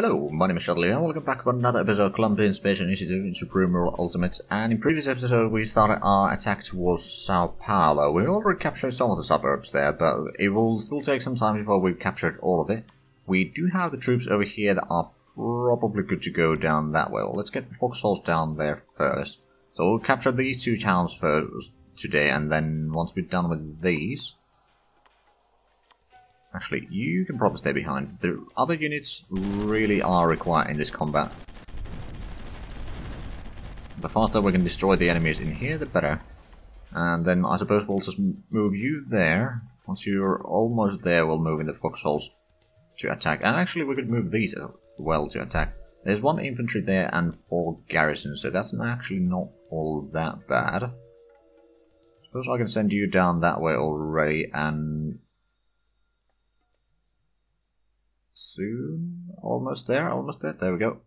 Hello, my name is Zhatelier and welcome back to another episode of Colombian Space Initiative in Supreme Ultimate. And in previous episode we started our attack towards Sao Paulo. We already captured some of the suburbs there, but it will still take some time before we've captured all of it. We do have the troops over here that are probably good to go down that way. Well, let's get the foxholes down there first. So we'll capture these two towns first today, and then once we're done with these, Actually, you can probably stay behind. The other units really are required in this combat. The faster we can destroy the enemies in here, the better. And then I suppose we'll just move you there. Once you're almost there, we'll move in the foxholes to attack. And actually, we could move these as well to attack. There's one infantry there and four garrisons, so that's actually not all that bad. Suppose I can send you down that way already and soon. Almost there, almost there. There we go.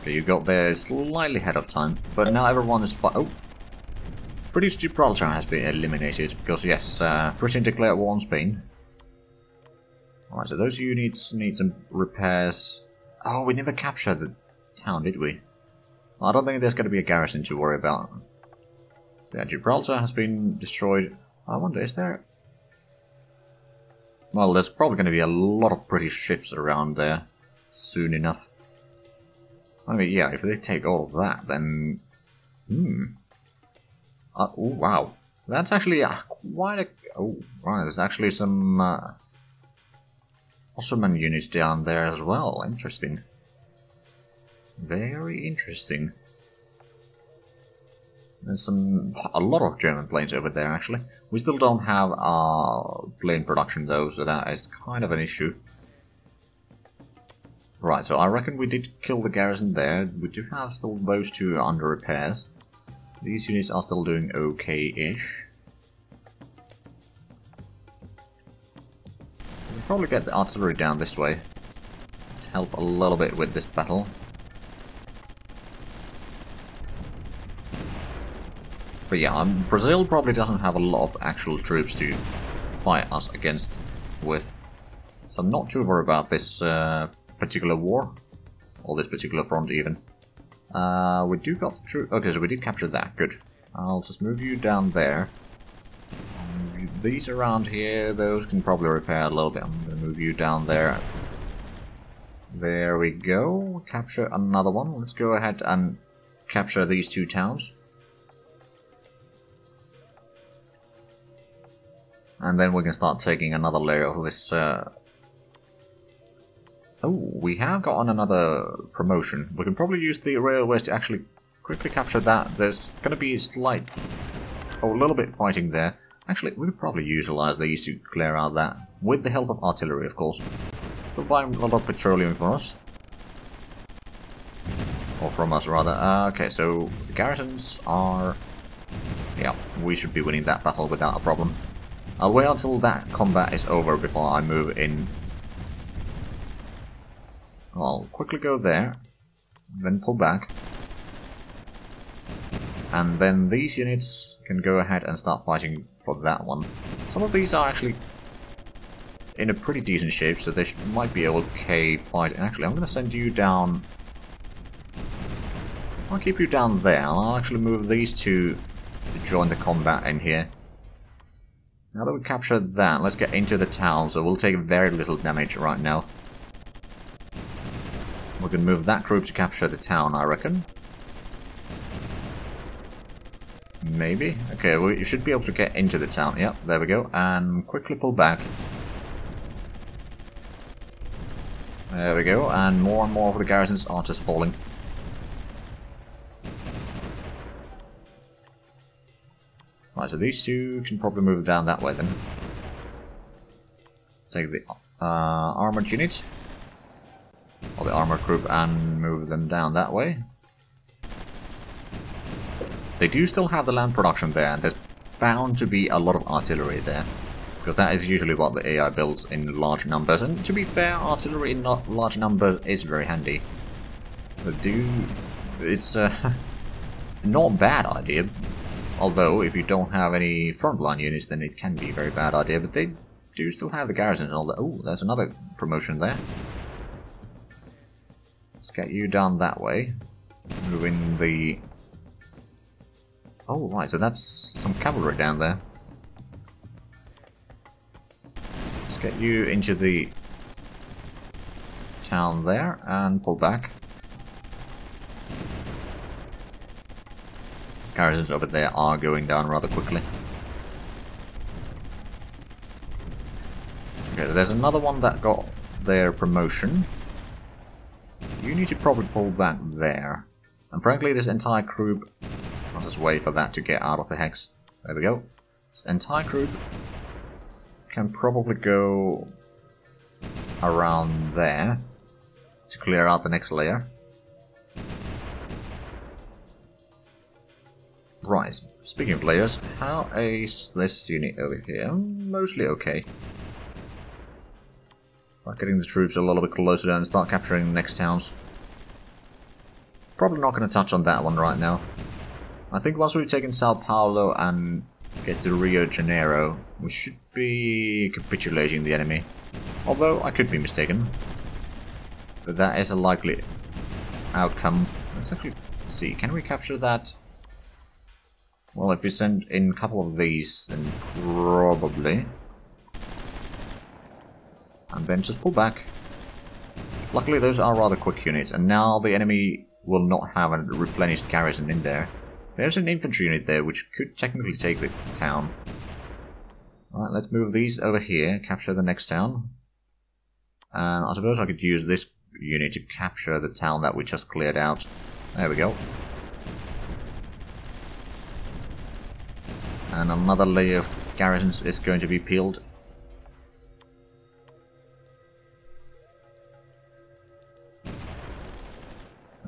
Okay, you got there slightly ahead of time, but now everyone is... Oh! British Gibraltar has been eliminated, because yes, uh, Britain declared war on Spain. Alright, so those units need some repairs. Oh, we never captured the town, did we? I don't think there's going to be a garrison to worry about. Yeah, Gibraltar has been destroyed. I wonder, is there well, there's probably going to be a lot of British ships around there soon enough. I mean, yeah, if they take all of that, then... Hmm. Uh, oh, wow. That's actually uh, quite a... Oh, right, there's actually some... Uh, Ottoman units down there as well. Interesting. Very interesting. There's some a lot of German planes over there actually. We still don't have our plane production though, so that is kind of an issue. Right, so I reckon we did kill the garrison there. We do have still those two under repairs. These units are still doing okay-ish. We'll probably get the artillery down this way to help a little bit with this battle. But yeah, um, Brazil probably doesn't have a lot of actual troops to fight us against with. So I'm not too worried about this uh, particular war. Or this particular front even. Uh, we do got the troop. Okay, so we did capture that. Good. I'll just move you down there. Um, these around here, those can probably repair a little bit. I'm going to move you down there. There we go. Capture another one. Let's go ahead and capture these two towns. And then we can start taking another layer of this... Uh... Oh, we have gotten another promotion. We can probably use the railways to actually quickly capture that. There's going to be a slight... Oh, a little bit fighting there. Actually, we could probably utilize these to clear out that. With the help of artillery, of course. Still buying a lot of petroleum for us. Or from us, rather. Uh, okay, so the garrisons are... Yeah, we should be winning that battle without a problem. I'll wait until that combat is over before I move in. I'll quickly go there, then pull back. And then these units can go ahead and start fighting for that one. Some of these are actually in a pretty decent shape, so they might be okay fighting. Actually, I'm going to send you down... I'll keep you down there. I'll actually move these two to join the combat in here. Now that we captured that, let's get into the town, so we'll take very little damage right now. We can move that group to capture the town, I reckon. Maybe? Okay, we should be able to get into the town. Yep, there we go. And quickly pull back. There we go, and more and more of the garrisons are just falling. Right, so these two can probably move down that way then. Let's take the uh, armored unit, or the armored group, and move them down that way. They do still have the land production there, and there's bound to be a lot of artillery there. Because that is usually what the AI builds in large numbers, and to be fair, artillery in large numbers is very handy. But do... it's a not bad idea, Although, if you don't have any frontline units, then it can be a very bad idea, but they do still have the garrison and all that. Oh, there's another promotion there. Let's get you down that way. Moving the... Oh, right, so that's some cavalry down there. Let's get you into the town there and pull back. Garrisons over there are going down rather quickly. Okay, there's another one that got their promotion. You need to probably pull back there. And frankly, this entire group... I'll just wait for that to get out of the hex. There we go. This entire group can probably go around there to clear out the next layer. Right, speaking of layers, how is this unit over here? Mostly okay. Start getting the troops a little bit closer and start capturing the next towns. Probably not going to touch on that one right now. I think once we've taken Sao Paulo and get to Rio Janeiro, we should be capitulating the enemy. Although, I could be mistaken. But that is a likely outcome. Let's actually see, can we capture that? Well, if we send in a couple of these, then probably. And then just pull back. Luckily those are rather quick units, and now the enemy will not have a replenished garrison in there. There's an infantry unit there which could technically take the town. Alright, let's move these over here, capture the next town. And I suppose I could use this unit to capture the town that we just cleared out. There we go. And another layer of garrisons is going to be peeled.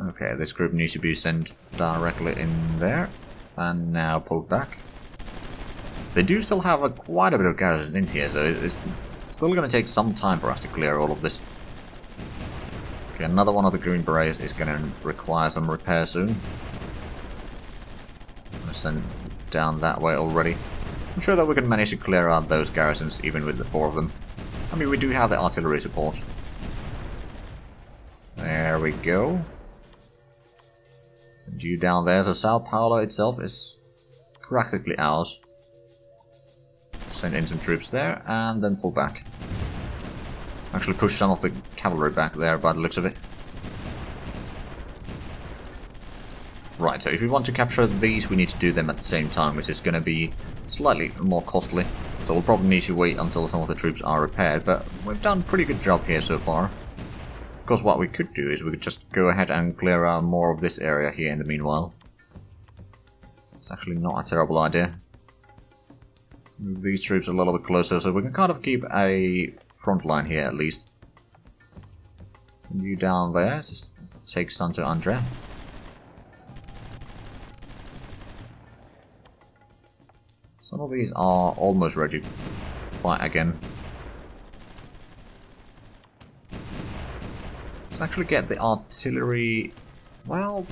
Okay, this group needs to be sent directly in there. And now pulled back. They do still have a, quite a bit of garrison in here, so it's still going to take some time for us to clear all of this. Okay, another one of the Green Berets is going to require some repair soon. I'm send down that way already. I'm sure that we can manage to clear out those garrisons even with the four of them. I mean, we do have the artillery support. There we go. Send you down there. So Sao Paulo itself is practically ours. Send in some troops there and then pull back. Actually push some of the cavalry back there by the looks of it. Right, so if we want to capture these, we need to do them at the same time, which is going to be slightly more costly. So we'll probably need to wait until some of the troops are repaired, but we've done a pretty good job here so far. Of course, what we could do is we could just go ahead and clear out more of this area here in the meanwhile. It's actually not a terrible idea. Let's move these troops a little bit closer so we can kind of keep a front line here at least. Send you down there, just take Santo Andre. Some of these are almost ready to fight again. Let's actually get the artillery... Well...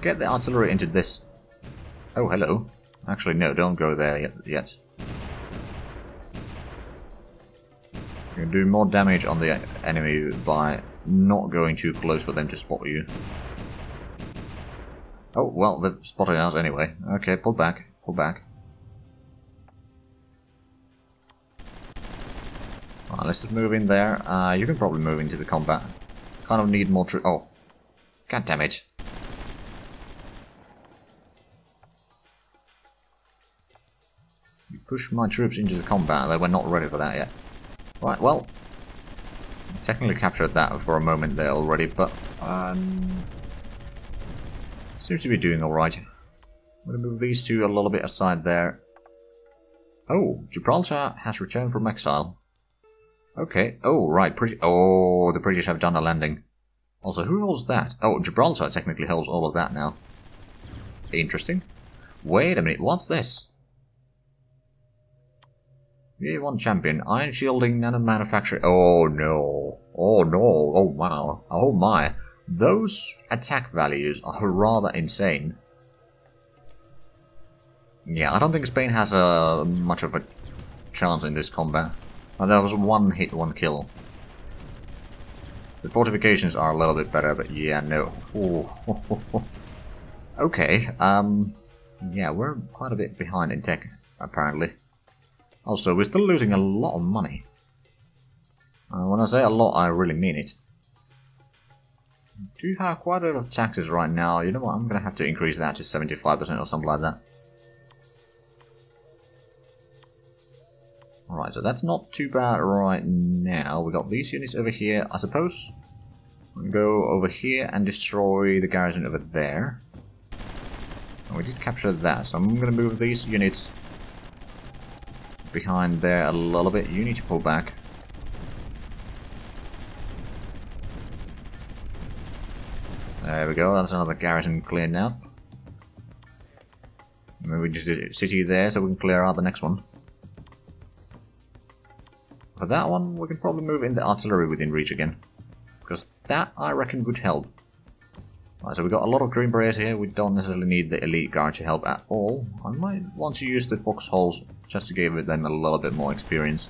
Get the artillery into this... Oh, hello. Actually, no, don't go there yet. yet. You can do more damage on the enemy by not going too close for them to spot you. Oh, well, they're spotted us anyway. Okay, pull back, pull back. Right, let's just move in there. Uh, you can probably move into the combat. Kind of need more troops. Oh. God damn it. You push my troops into the combat. They were not ready for that yet. Right, well, technically captured that for a moment there already, but um, seems to be doing alright. I'm going to move these two a little bit aside there. Oh, Gibraltar has returned from exile. Okay, oh, right, British. Oh, the British have done a landing. Also, who holds that? Oh, Gibraltar technically holds all of that now. Interesting. Wait a minute, what's this? Year 1 champion, iron shielding nano manufacturing. Oh no. Oh no. Oh wow. Oh my. Those attack values are rather insane. Yeah, I don't think Spain has a much of a chance in this combat. Well, that was one hit, one kill. The fortifications are a little bit better, but yeah, no. okay, um, yeah, we're quite a bit behind in tech, apparently. Also, we're still losing a lot of money. Uh, when I say a lot, I really mean it. Do have quite a lot of taxes right now. You know what, I'm going to have to increase that to 75% or something like that. Alright, so that's not too bad right now. We got these units over here. I suppose go over here and destroy the garrison over there. And we did capture that, so I'm going to move these units behind there a little bit. You need to pull back. There we go, that's another garrison cleared now. Maybe just a city there so we can clear out the next one. For that one, we can probably move in the artillery within reach again. Because that, I reckon, would help. Right, so we've got a lot of Green Berets here. We don't necessarily need the Elite Guard to help at all. I might want to use the Foxholes just to give them a little bit more experience.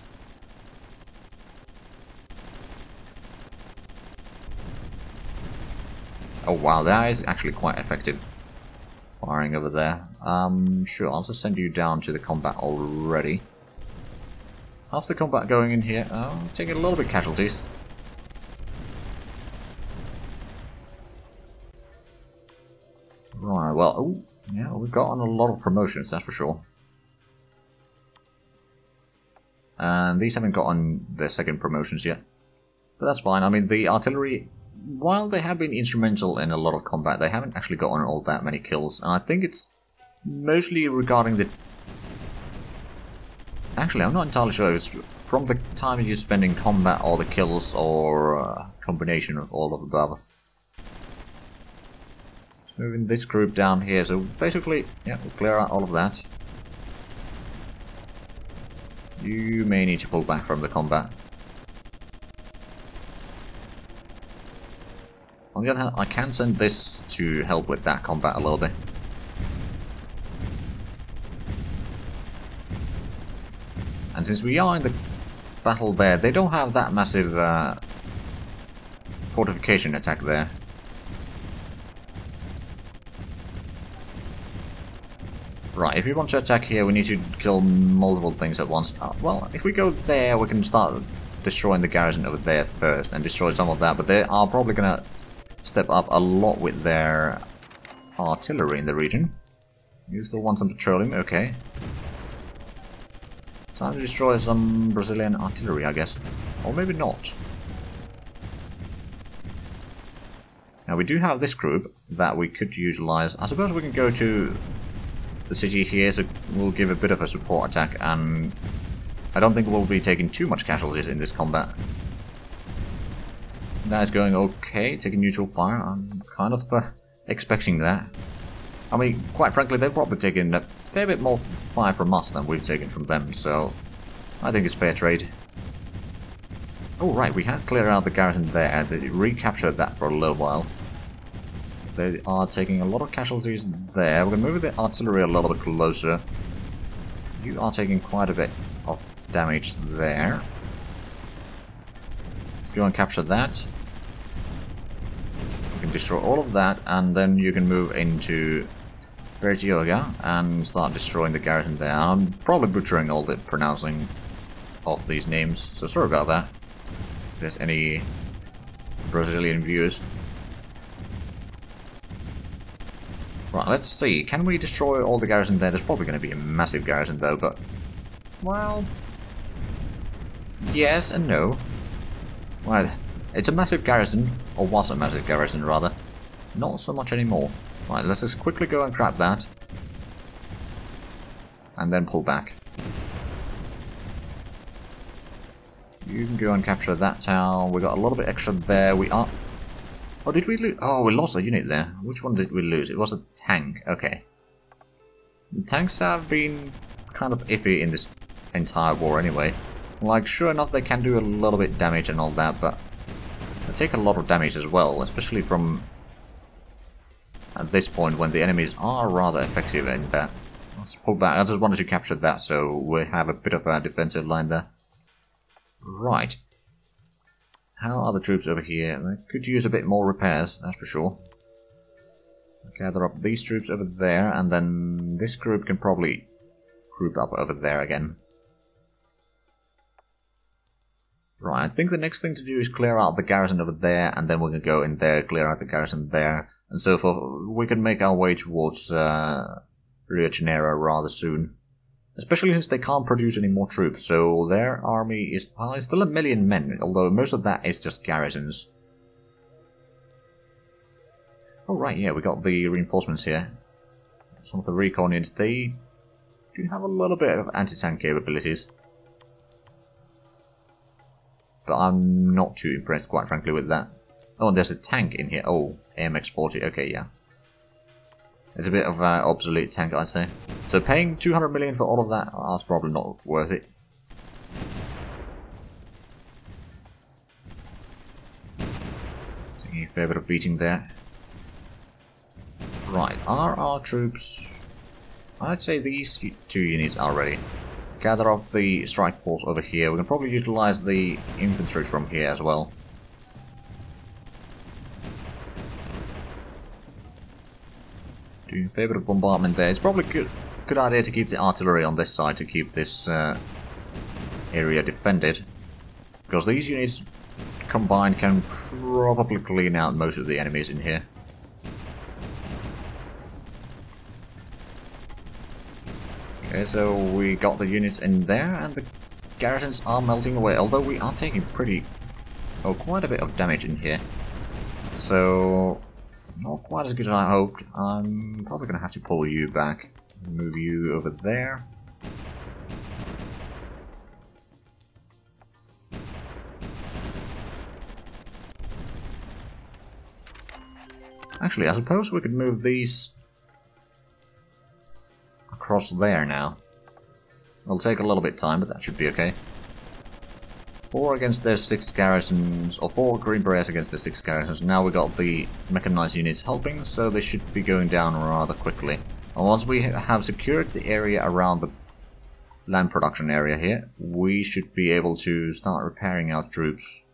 Oh wow, that is actually quite effective. Firing over there. Um, sure, I'll just send you down to the combat already. How's the combat going in here? Oh, taking a little bit casualties. Right, well, oh, yeah, we've gotten a lot of promotions, that's for sure. And these haven't gotten their second promotions yet. But that's fine, I mean, the artillery, while they have been instrumental in a lot of combat, they haven't actually gotten all that many kills. And I think it's mostly regarding the Actually, I'm not entirely sure. If it's from the time you spend in combat or the kills or uh, combination of all of above. moving this group down here, so basically, yeah, we'll clear out all of that. You may need to pull back from the combat. On the other hand, I can send this to help with that combat a little bit. And since we are in the battle there, they don't have that massive uh, fortification attack there. Right, if we want to attack here, we need to kill multiple things at once. Uh, well, if we go there, we can start destroying the garrison over there first and destroy some of that, but they are probably going to step up a lot with their artillery in the region. You still want some petroleum? Okay. Time to destroy some Brazilian artillery, I guess. Or maybe not. Now we do have this group that we could utilize. I suppose we can go to the city here, so we'll give a bit of a support attack, and I don't think we'll be taking too much casualties in this combat. That is going okay, taking neutral fire. I'm kind of uh, expecting that. I mean, quite frankly, they've probably taken a fair bit more fire from us than we've taken from them, so I think it's fair trade. Oh right, we had cleared out the garrison there, they recaptured that for a little while. They are taking a lot of casualties there. We're going to move the artillery a little bit closer. You are taking quite a bit of damage there. Let's go and capture that. Destroy all of that, and then you can move into Bertioga and start destroying the garrison there. I'm probably butchering all the pronouncing of these names, so sorry about that. If there's any Brazilian viewers. Right, let's see. Can we destroy all the garrison there? There's probably going to be a massive garrison though, but... Well... Yes and no. Well, it's a massive garrison, or was a massive garrison rather. Not so much anymore. Right, let's just quickly go and grab that. And then pull back. You can go and capture that town. We got a little bit extra there. We are... Oh, did we lose? Oh, we lost a unit there. Which one did we lose? It was a tank. Okay. Tanks have been kind of iffy in this entire war anyway. Like, sure enough, they can do a little bit damage and all that, but take a lot of damage as well, especially from at this point when the enemies are rather effective in that. Let's pull back. I just wanted to capture that so we have a bit of a defensive line there. Right. How are the troops over here? They could use a bit more repairs, that's for sure. Gather up these troops over there, and then this group can probably group up over there again. Right, I think the next thing to do is clear out the garrison over there, and then we can go in there, clear out the garrison there, and so forth. We can make our way towards uh, Rio Janeiro rather soon. Especially since they can't produce any more troops, so their army is, well, still a million men, although most of that is just garrisons. Oh right, yeah, we got the reinforcements here. Some of the recon units, they do have a little bit of anti-tank capabilities. But I'm not too impressed, quite frankly, with that. Oh, and there's a tank in here. Oh, AMX-40. Okay, yeah. It's a bit of an obsolete tank, I'd say. So paying 200 million for all of that, oh, that's probably not worth it. Taking a fair bit of beating there. Right, are our troops... I'd say these two units are ready. Gather up the strike force over here. We can probably utilize the infantry from here as well. Do a bit of bombardment there. It's probably good good idea to keep the artillery on this side to keep this uh, area defended. Because these units combined can probably clean out most of the enemies in here. Okay, so we got the units in there, and the garrisons are melting away, although we are taking pretty... oh, quite a bit of damage in here. So, not quite as good as I hoped. I'm probably going to have to pull you back. Move you over there. Actually, I suppose we could move these across there now. It'll take a little bit time, but that should be okay. Four against their six garrisons, or four Green Berets against their six garrisons. Now we've got the mechanized units helping, so they should be going down rather quickly. And once we have secured the area around the land production area here, we should be able to start repairing our troops.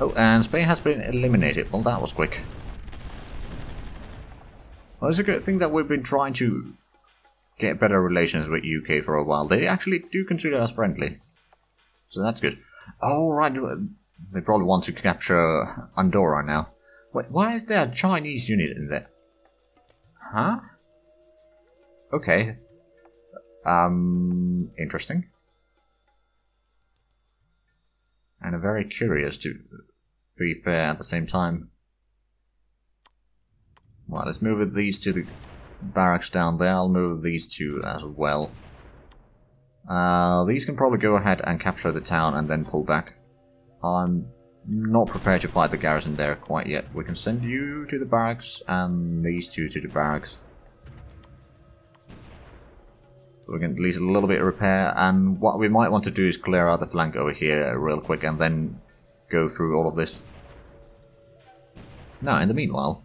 Oh, and Spain has been eliminated. Well, that was quick. Well, it's a good thing that we've been trying to get better relations with UK for a while. They actually do consider us friendly. So that's good. Oh, right. They probably want to capture Andorra now. Wait, why is there a Chinese unit in there? Huh? Okay. Um, interesting. And very curious to be fair at the same time. Right, let's move these to the barracks down there. I'll move these two as well. Uh, these can probably go ahead and capture the town and then pull back. I'm not prepared to fight the garrison there quite yet. We can send you to the barracks and these two to the barracks. So we can at least a little bit of repair and what we might want to do is clear out the flank over here real quick and then go through all of this. Now, in the meanwhile,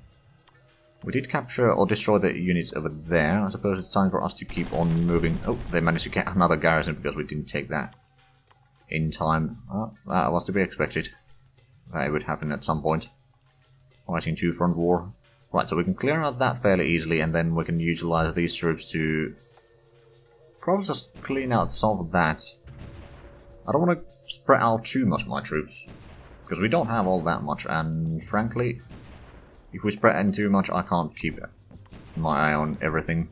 we did capture or destroy the units over there. I suppose it's time for us to keep on moving. Oh, they managed to get another garrison because we didn't take that in time. That was to be expected. That would happen at some point. Fighting two-front war. Right, so we can clear out that fairly easily, and then we can utilize these troops to probably just clean out some of that. I don't want to spread out too much my troops, because we don't have all that much, and frankly, if we spread in too much, I can't keep my eye on everything.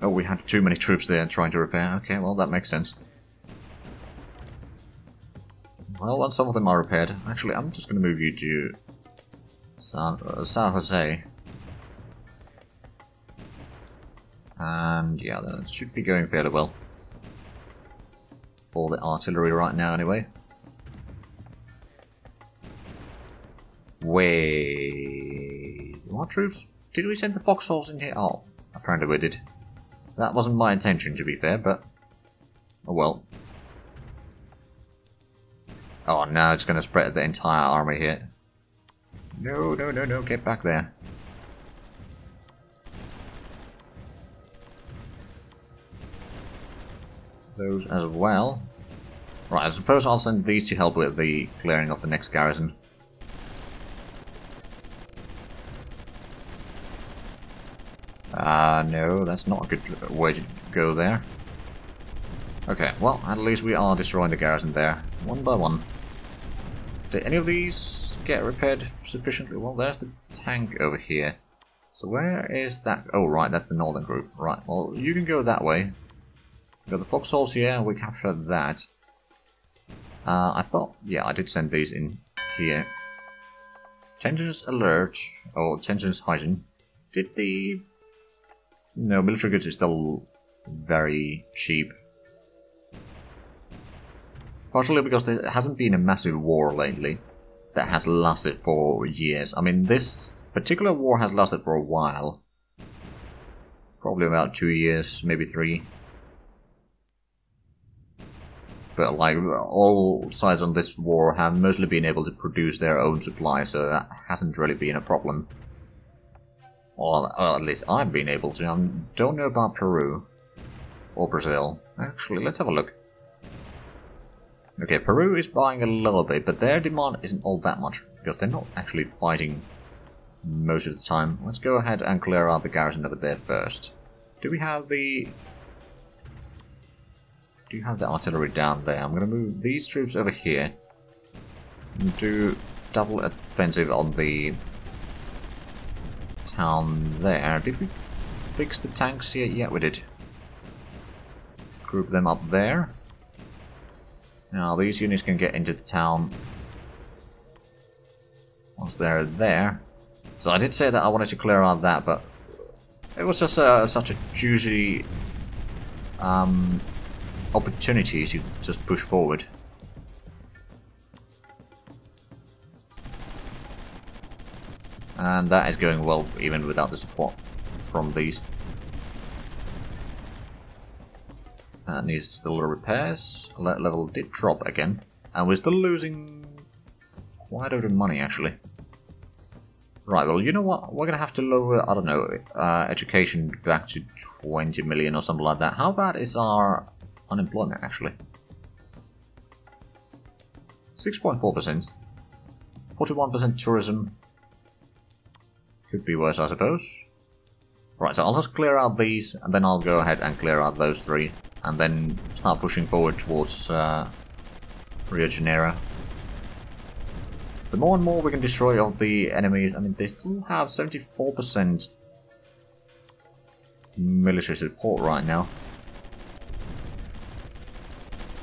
Oh, we had too many troops there trying to repair. Okay, well, that makes sense. Well, once some of them are repaired... Actually, I'm just going to move you to San, uh, San Jose. And yeah, that should be going fairly well. For the artillery right now, anyway. Wait... What troops? Did we send the foxholes in here? Oh, apparently we did. That wasn't my intention, to be fair, but... Oh well. Oh, now it's going to spread the entire army here. No, no, no, no, get back there. Those as well. Right, I suppose I'll send these to help with the clearing of the next garrison. Ah, uh, no, that's not a good way to go there. Okay, well, at least we are destroying the garrison there, one by one. Did any of these get repaired sufficiently? Well, there's the tank over here. So where is that? Oh, right, that's the northern group. Right, well, you can go that way. We got the foxholes here, we captured that. Uh, I thought, yeah, I did send these in here. Tensions alert, or tensions heighten. Did the... No, military goods is still very cheap. Partially because there hasn't been a massive war lately that has lasted for years. I mean, this particular war has lasted for a while. Probably about two years, maybe three. But like, all sides on this war have mostly been able to produce their own supply, so that hasn't really been a problem. Or, or at least I've been able to. I don't know about Peru. Or Brazil. Actually, let's have a look. Okay, Peru is buying a little bit, but their demand isn't all that much, because they're not actually fighting most of the time. Let's go ahead and clear out the garrison over there first. Do we have the... Do you have the artillery down there? I'm going to move these troops over here. Do double offensive on the town there. Did we fix the tanks here? Yeah, we did. Group them up there. Now these units can get into the town once they're there. So I did say that I wanted to clear out that, but it was just a, such a juicy um, opportunity to just push forward. And that is going well even without the support from these. Uh, needs still repairs. Alert level did drop again. And we're still losing quite a bit of money, actually. Right, well, you know what? We're going to have to lower, I don't know, uh, education back to 20 million or something like that. How bad is our unemployment, actually? 6.4%. 41% tourism. Could be worse, I suppose. Right, so I'll just clear out these, and then I'll go ahead and clear out those three and then start pushing forward towards uh, Rio Janeiro. The more and more we can destroy all the enemies, I mean, they still have 74% military support right now.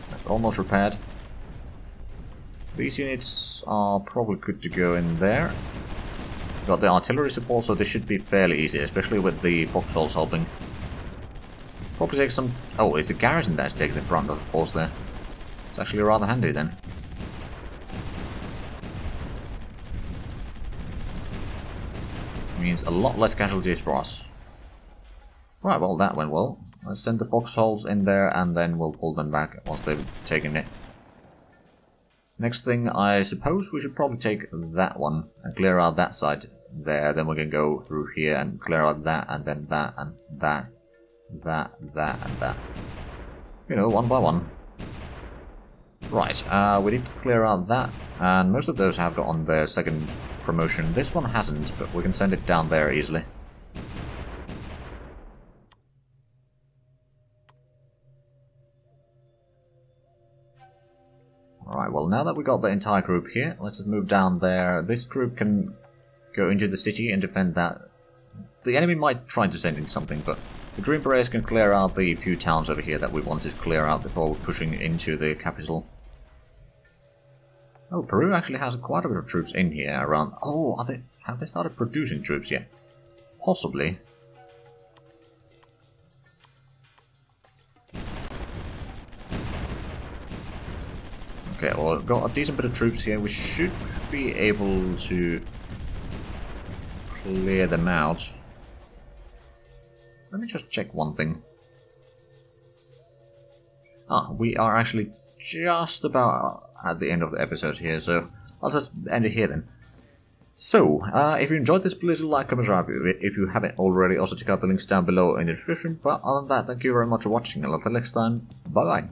That's almost repaired. These units are probably good to go in there. Got the artillery support, so this should be fairly easy, especially with the foxholes helping. Probably take some... Oh, it's the garrison that's taking the brunt of the force there. It's actually rather handy then. Means a lot less casualties for us. Right, well that went well. Let's send the foxholes in there and then we'll pull them back once they've taken it. Next thing, I suppose we should probably take that one and clear out that side there. Then we can go through here and clear out that and then that and that that, that, and that. You know, one by one. Right, uh, we need to clear out that, and most of those have got on their second promotion. This one hasn't, but we can send it down there easily. Alright, well now that we got the entire group here, let's just move down there. This group can go into the city and defend that. The enemy might try to send in something, but the Green Berets can clear out the few towns over here that we wanted to clear out before pushing into the capital. Oh, Peru actually has quite a bit of troops in here around... Oh, are they... have they started producing troops yet? Possibly. Okay, well, we've got a decent bit of troops here. We should be able to clear them out. Let me just check one thing. Ah, we are actually just about at the end of the episode here, so I'll just end it here then. So, uh, if you enjoyed this, please like, comment, subscribe if you haven't already. Also check out the links down below in the description. But other than that, thank you very much for watching, and until next time, bye bye.